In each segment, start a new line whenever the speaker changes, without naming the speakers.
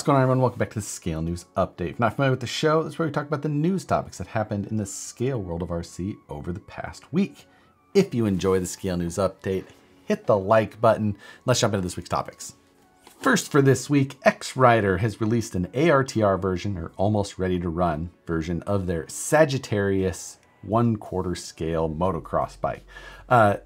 What's going on everyone? Welcome back to the Scale News Update. If you're not familiar with the show, this is where we talk about the news topics that happened in the scale world of RC over the past week. If you enjoy the Scale News Update, hit the like button. Let's jump into this week's topics. First for this week, X-Rider has released an ARTR version, or almost ready to run version, of their Sagittarius one quarter scale motocross bike. Uh,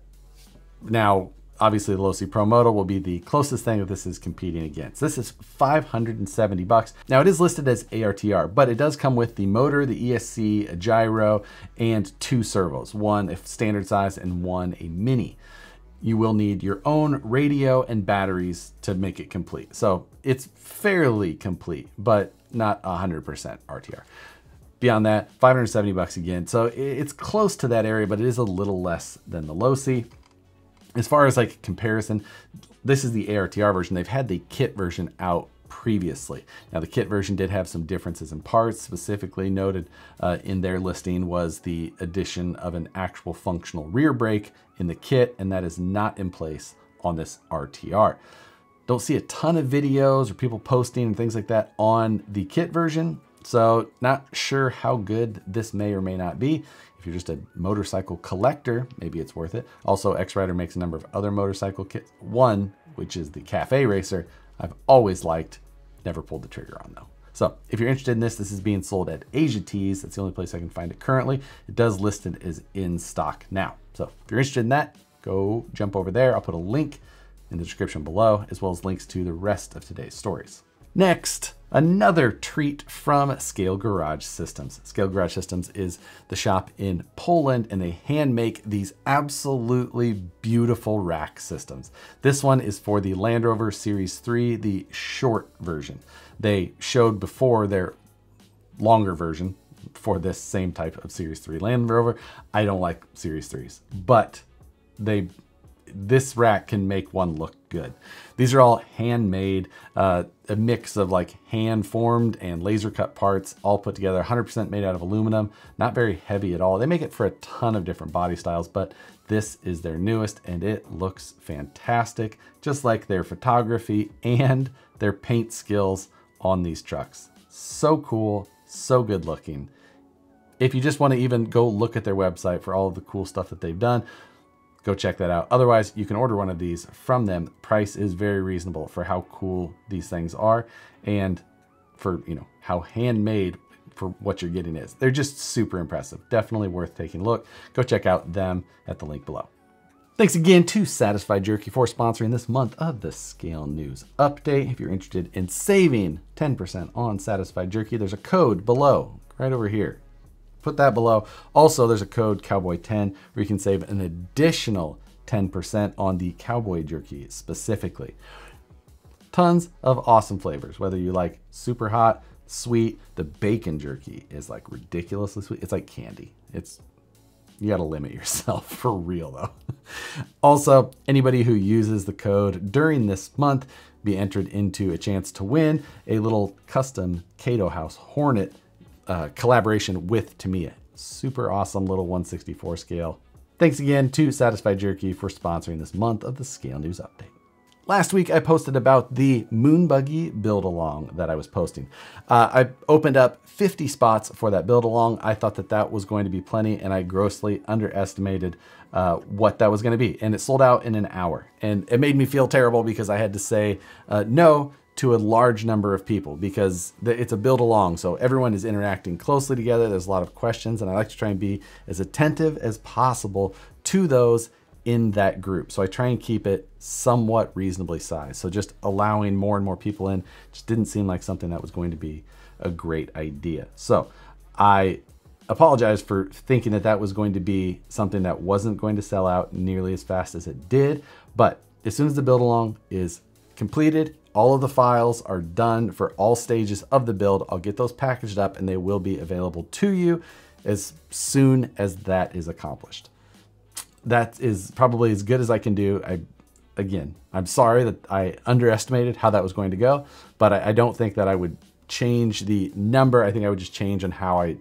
now, obviously the Losi Pro Moto will be the closest thing that this is competing against. This is 570 bucks. Now it is listed as ARTR, but it does come with the motor, the ESC, a gyro, and two servos, one a standard size and one a mini. You will need your own radio and batteries to make it complete. So it's fairly complete, but not 100% RTR. Beyond that, 570 bucks again. So it's close to that area, but it is a little less than the Losi. As far as like comparison, this is the ARTR version. They've had the kit version out previously. Now the kit version did have some differences in parts, specifically noted uh, in their listing was the addition of an actual functional rear brake in the kit, and that is not in place on this RTR. Don't see a ton of videos or people posting and things like that on the kit version, so not sure how good this may or may not be. If you're just a motorcycle collector, maybe it's worth it. Also, X-Rider makes a number of other motorcycle kits. One, which is the Cafe Racer, I've always liked, never pulled the trigger on though. So if you're interested in this, this is being sold at Asia Tees. That's the only place I can find it currently. It does list it as in stock now. So if you're interested in that, go jump over there. I'll put a link in the description below, as well as links to the rest of today's stories. Next, another treat from Scale Garage Systems. Scale Garage Systems is the shop in Poland and they hand make these absolutely beautiful rack systems. This one is for the Land Rover Series 3, the short version. They showed before their longer version for this same type of Series 3 Land Rover. I don't like Series 3s, but they this rack can make one look good. These are all handmade, uh, a mix of like hand formed and laser cut parts all put together, 100% made out of aluminum, not very heavy at all. They make it for a ton of different body styles, but this is their newest and it looks fantastic, just like their photography and their paint skills on these trucks. So cool, so good looking. If you just want to even go look at their website for all the cool stuff that they've done, go check that out. Otherwise, you can order one of these from them. Price is very reasonable for how cool these things are and for, you know, how handmade for what you're getting is. They're just super impressive. Definitely worth taking a look. Go check out them at the link below. Thanks again to Satisfied Jerky for sponsoring this month of the Scale News Update. If you're interested in saving 10% on Satisfied Jerky, there's a code below, right over here put that below. Also, there's a code Cowboy10 where you can save an additional 10% on the cowboy jerky specifically. Tons of awesome flavors, whether you like super hot, sweet, the bacon jerky is like ridiculously sweet. It's like candy. It's you got to limit yourself for real though. also, anybody who uses the code during this month be entered into a chance to win a little custom Cato House Hornet uh, collaboration with Tamiya. Super awesome little 164 scale. Thanks again to Satisfied Jerky for sponsoring this month of the Scale News Update. Last week I posted about the Moon Buggy build along that I was posting. Uh, I opened up 50 spots for that build along. I thought that that was going to be plenty and I grossly underestimated uh, what that was going to be. And it sold out in an hour. And it made me feel terrible because I had to say uh, no to a large number of people because it's a build along. So everyone is interacting closely together. There's a lot of questions and I like to try and be as attentive as possible to those in that group. So I try and keep it somewhat reasonably sized. So just allowing more and more people in just didn't seem like something that was going to be a great idea. So I apologize for thinking that that was going to be something that wasn't going to sell out nearly as fast as it did. But as soon as the build along is completed all of the files are done for all stages of the build. I'll get those packaged up and they will be available to you as soon as that is accomplished. That is probably as good as I can do. I, again, I'm sorry that I underestimated how that was going to go, but I, I don't think that I would change the number. I think I would just change on how I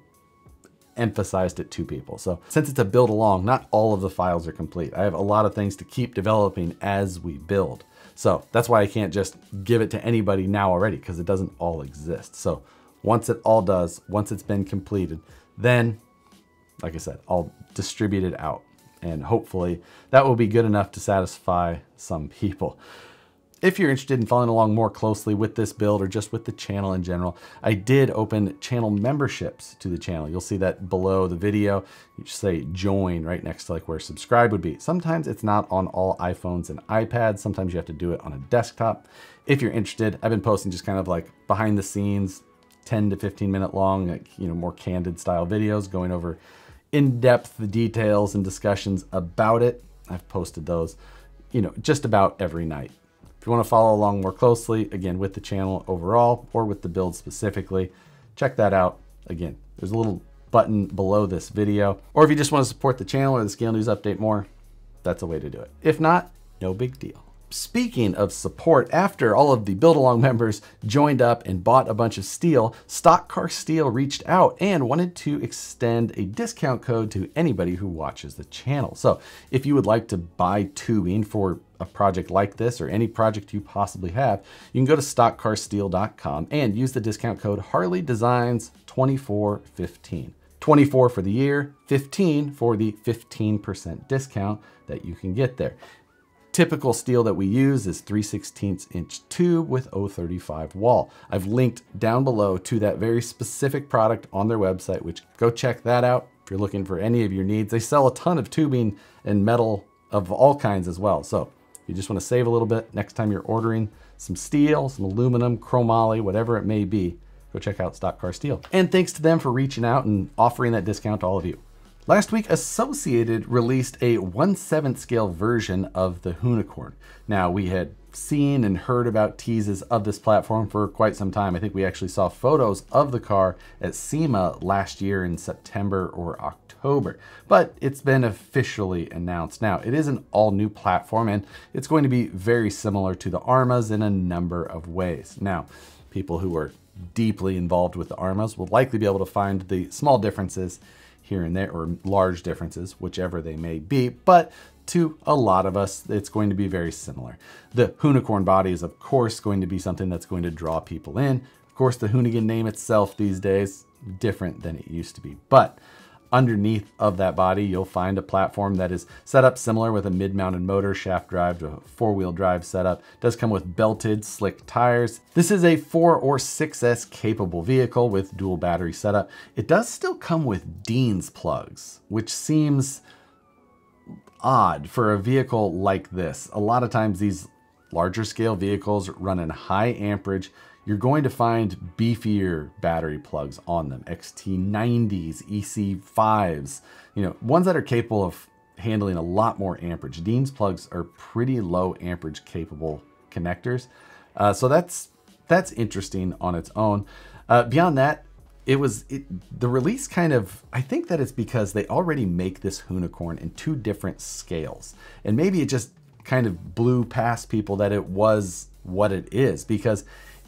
emphasized it to people. So since it's a build along, not all of the files are complete. I have a lot of things to keep developing as we build. So that's why I can't just give it to anybody now already because it doesn't all exist. So once it all does, once it's been completed, then, like I said, I'll distribute it out. And hopefully that will be good enough to satisfy some people. If you're interested in following along more closely with this build or just with the channel in general, I did open channel memberships to the channel. You'll see that below the video. You just say join right next to like where subscribe would be. Sometimes it's not on all iPhones and iPads. Sometimes you have to do it on a desktop. If you're interested, I've been posting just kind of like behind the scenes, 10 to 15 minute long, like, you know, more candid style videos going over in-depth the details and discussions about it. I've posted those, you know, just about every night. If you want to follow along more closely, again, with the channel overall or with the build specifically, check that out. Again, there's a little button below this video. Or if you just want to support the channel or the Scale News Update more, that's a way to do it. If not, no big deal. Speaking of support, after all of the Build Along members joined up and bought a bunch of steel, Stock Car Steel reached out and wanted to extend a discount code to anybody who watches the channel. So if you would like to buy tubing for a project like this or any project you possibly have, you can go to stockcarsteel.com and use the discount code Harley Designs 2415. 24 for the year, 15 for the 15% discount that you can get there. Typical steel that we use is 3 16 inch tube with 035 wall. I've linked down below to that very specific product on their website, which go check that out if you're looking for any of your needs. They sell a ton of tubing and metal of all kinds as well. So you just want to save a little bit next time you're ordering some steel, some aluminum, chromoly, whatever it may be, go check out Stock Car Steel. And thanks to them for reaching out and offering that discount to all of you. Last week, Associated released a 1 7 scale version of the Hoonicorn. Now, we had seen and heard about teases of this platform for quite some time. I think we actually saw photos of the car at SEMA last year in September or October, but it's been officially announced. Now, it is an all new platform and it's going to be very similar to the ARRMAs in a number of ways. Now, people who are deeply involved with the ARRMAs will likely be able to find the small differences here and there, or large differences, whichever they may be, but to a lot of us, it's going to be very similar. The Hoonicorn body is, of course, going to be something that's going to draw people in. Of course, the Hoonigan name itself these days, different than it used to be. But Underneath of that body, you'll find a platform that is set up similar with a mid-mounted motor, shaft drive to a four-wheel drive setup. Does come with belted slick tires. This is a 4 or 6S capable vehicle with dual battery setup. It does still come with Dean's plugs, which seems odd for a vehicle like this. A lot of times these larger scale vehicles run in high amperage you're going to find beefier battery plugs on them. XT90s, EC5s, you know, ones that are capable of handling a lot more amperage. Dean's plugs are pretty low amperage capable connectors. Uh, so that's that's interesting on its own. Uh, beyond that, it was it, the release kind of I think that it's because they already make this Hoonicorn in two different scales. And maybe it just kind of blew past people that it was what it is because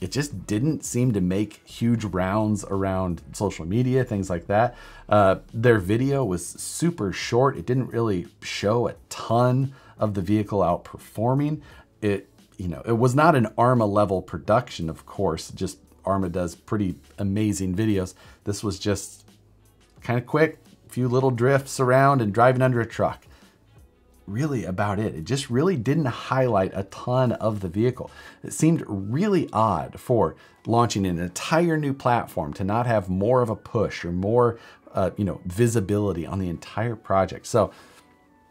it just didn't seem to make huge rounds around social media, things like that. Uh, their video was super short. It didn't really show a ton of the vehicle outperforming. It, you know, it was not an ARRMA level production, of course. Just ARRMA does pretty amazing videos. This was just kind of quick, a few little drifts around and driving under a truck really about it. It just really didn't highlight a ton of the vehicle. It seemed really odd for launching an entire new platform to not have more of a push or more, uh, you know, visibility on the entire project. So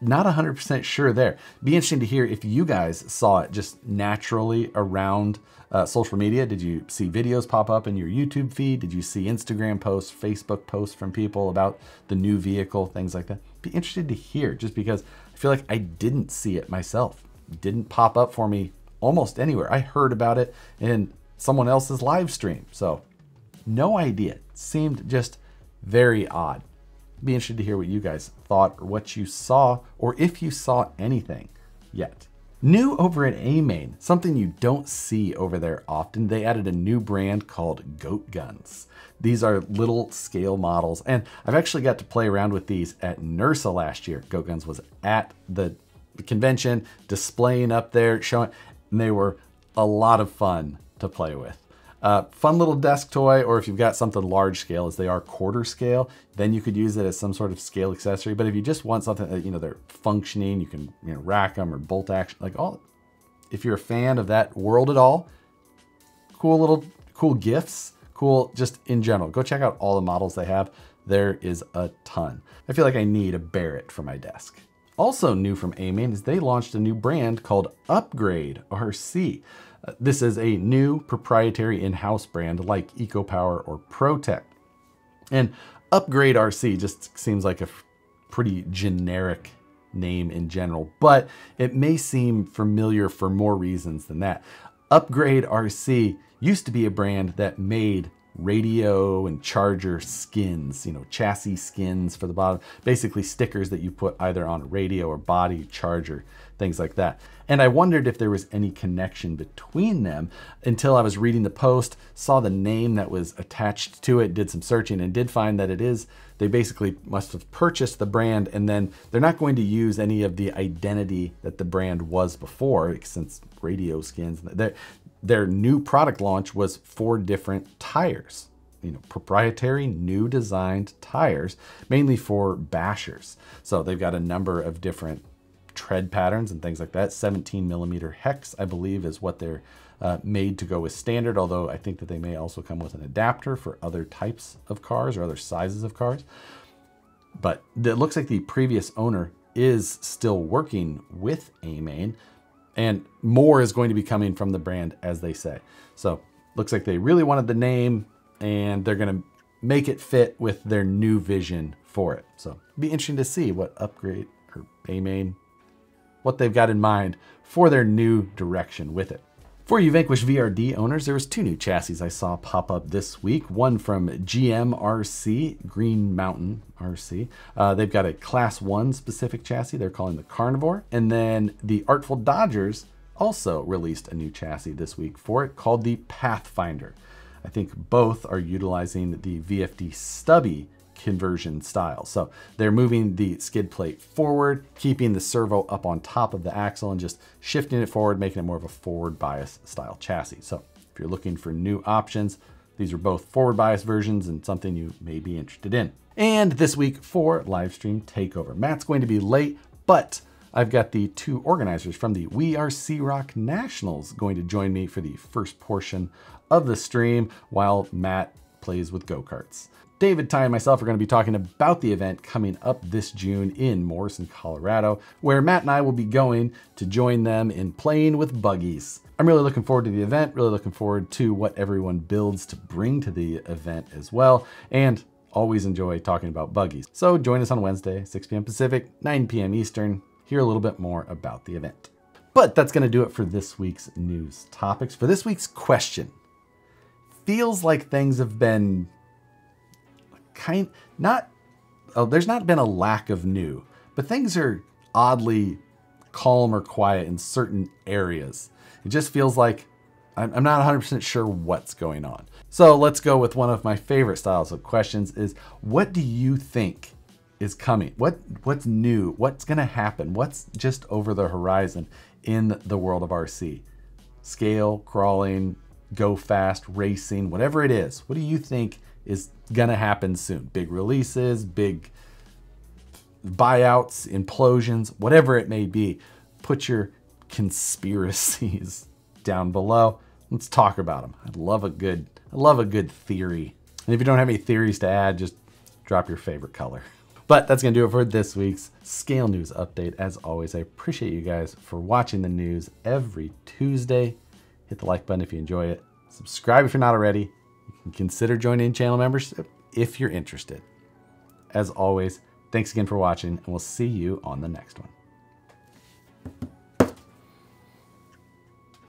not 100% sure there. Be interesting to hear if you guys saw it just naturally around uh, social media. Did you see videos pop up in your YouTube feed? Did you see Instagram posts, Facebook posts from people about the new vehicle, things like that? Be interested to hear just because I feel like I didn't see it myself. It didn't pop up for me almost anywhere. I heard about it in someone else's live stream. So no idea. It seemed just very odd. Be interested to hear what you guys thought or what you saw or if you saw anything yet. New over at AMain, something you don't see over there often, they added a new brand called Goat Guns. These are little scale models, and I've actually got to play around with these at NERSA last year. Goat Guns was at the convention, displaying up there, showing, and they were a lot of fun to play with. Uh, fun little desk toy, or if you've got something large scale, as they are quarter scale, then you could use it as some sort of scale accessory. But if you just want something that, you know, they're functioning, you can, you know, rack them or bolt action, like all, if you're a fan of that world at all, cool little, cool gifts, cool just in general. Go check out all the models they have. There is a ton. I feel like I need a Barrett for my desk. Also new from AMain is they launched a new brand called Upgrade RC. This is a new proprietary in-house brand like EcoPower or ProTek. And Upgrade RC just seems like a pretty generic name in general, but it may seem familiar for more reasons than that. Upgrade RC used to be a brand that made radio and charger skins, you know, chassis skins for the bottom, basically stickers that you put either on a radio or body charger, things like that. And I wondered if there was any connection between them until I was reading the post, saw the name that was attached to it, did some searching and did find that it is, they basically must have purchased the brand and then they're not going to use any of the identity that the brand was before since radio skins. Their new product launch was four different tires, you know, proprietary new designed tires, mainly for bashers. So they've got a number of different tread patterns and things like that. 17 millimeter hex, I believe, is what they're uh, made to go with standard, although I think that they may also come with an adapter for other types of cars or other sizes of cars. But it looks like the previous owner is still working with AMain and more is going to be coming from the brand, as they say. So looks like they really wanted the name and they're going to make it fit with their new vision for it. So be interesting to see what upgrade or AMain, what they've got in mind for their new direction with it. For you Vanquish VRD owners, there was two new chassis I saw pop up this week. One from GMRC, Green Mountain RC. Uh, they've got a Class 1 specific chassis they're calling the Carnivore. And then the Artful Dodgers also released a new chassis this week for it called the Pathfinder. I think both are utilizing the VFD Stubby conversion style. So they're moving the skid plate forward, keeping the servo up on top of the axle and just shifting it forward, making it more of a forward bias style chassis. So if you're looking for new options, these are both forward bias versions and something you may be interested in. And this week for live stream Takeover. Matt's going to be late, but I've got the two organizers from the We Are C-Rock Nationals going to join me for the first portion of the stream while Matt plays with go-karts. David, Ty, and myself are going to be talking about the event coming up this June in Morrison, Colorado, where Matt and I will be going to join them in playing with buggies. I'm really looking forward to the event, really looking forward to what everyone builds to bring to the event as well, and always enjoy talking about buggies. So join us on Wednesday, 6 p.m. Pacific, 9 p.m. Eastern, hear a little bit more about the event. But that's going to do it for this week's news topics. For this week's question, feels like things have been kind not oh, there's not been a lack of new, but things are oddly calm or quiet in certain areas. It just feels like I'm not 100% sure what's going on. So let's go with one of my favorite styles of questions is what do you think is coming? What What's new? What's going to happen? What's just over the horizon in the world of RC? Scale, crawling, go fast, racing, whatever it is. What do you think is gonna happen soon. Big releases, big buyouts, implosions, whatever it may be. Put your conspiracies down below. Let's talk about them. I love a good, I love a good theory. And if you don't have any theories to add, just drop your favorite color. But that's gonna do it for this week's Scale News Update. As always, I appreciate you guys for watching the news every Tuesday. Hit the like button if you enjoy it. Subscribe if you're not already consider joining channel membership if you're interested. As always, thanks again for watching, and we'll see you on the next one.